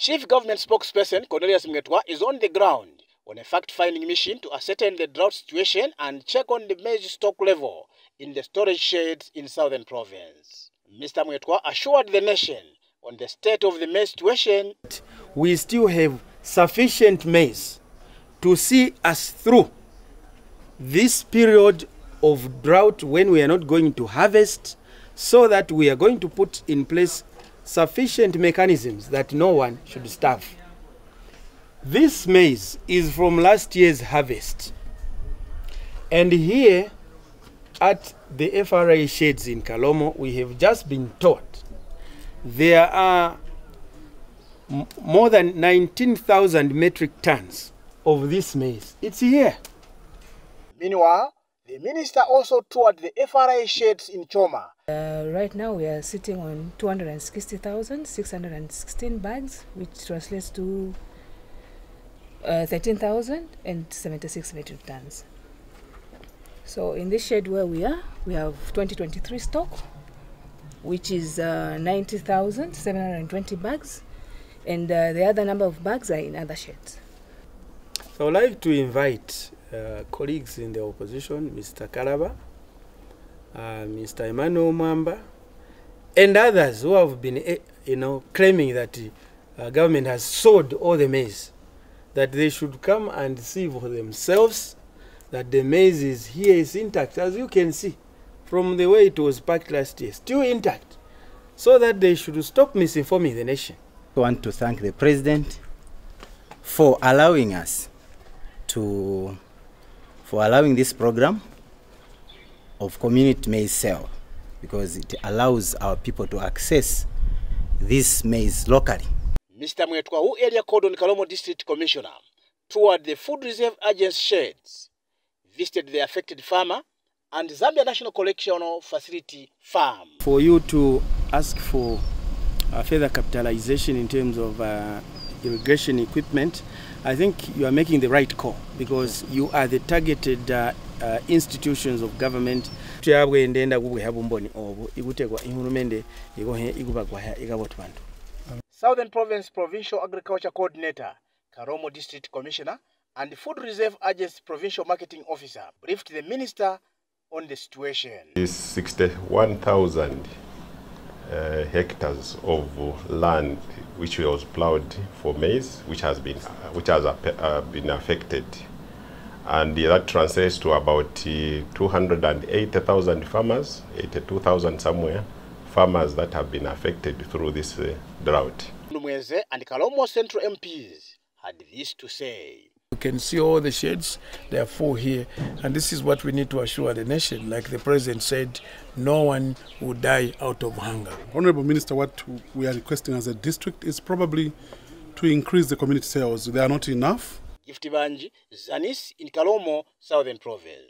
Chief Government Spokesperson Cornelius Mweetwa is on the ground on a fact-finding mission to ascertain the drought situation and check on the maize stock level in the storage sheds in Southern Province. Mr. Mweetwa assured the nation on the state of the maize situation. We still have sufficient maize to see us through this period of drought when we are not going to harvest so that we are going to put in place sufficient mechanisms that no one should starve. This maize is from last year's harvest. And here at the FRA sheds in Kalomo, we have just been taught there are more than 19,000 metric tons of this maize. It's here. Meanwhile, the minister also toured the FRA sheds in Choma. Uh, right now we are sitting on 260,616 bags, which translates to uh, 13,076 metric tons. So in this shed where we are, we have 2023 stock, which is uh, 90,720 bags, and uh, the other number of bags are in other sheds. So I'd like to invite uh, colleagues in the opposition, Mr. Kalaba, uh, Mr. Emmanuel Mwamba, and others who have been, eh, you know, claiming that uh, government has sold all the maize, that they should come and see for themselves that the maize is here is intact, as you can see, from the way it was packed last year, still intact, so that they should stop misinforming the nation. I want to thank the president for allowing us to for allowing this program of community maize sale because it allows our people to access this maize locally. Mr. Mwetwa, who area cordon Kalomo District Commissioner, toward the Food Reserve Agency sheds, visited the affected farmer and Zambia National Collectional Facility farm. For you to ask for uh, further capitalization in terms of uh, irrigation equipment, I think you are making the right call because you are the targeted uh, uh, institutions of government tuyabwe ndenda kubweha bumboni obu igutegwa ihurumende igohe igubagwaha igabot bantu Southern Province Provincial Agriculture Coordinator, Kalomo District Commissioner, and Food Reserve Agency Provincial Marketing Officer briefed the minister on the situation. Is 61,000 uh, hectares of land which was plowed for maize, which has been uh, which has uh, been affected, and that translates to about uh, 280,000 farmers, 82,000 somewhere, farmers that have been affected through this uh, drought. Lumweze and Kalomo Central MPs had this to say. You can see all the sheds, there are four here, and this is what we need to assure the nation. Like the president said, no one will die out of hunger. Honorable Minister, what we are requesting as a district is probably to increase the community sales. They are not enough. Gift Banji, Zanis in Kalomo, Southern Province.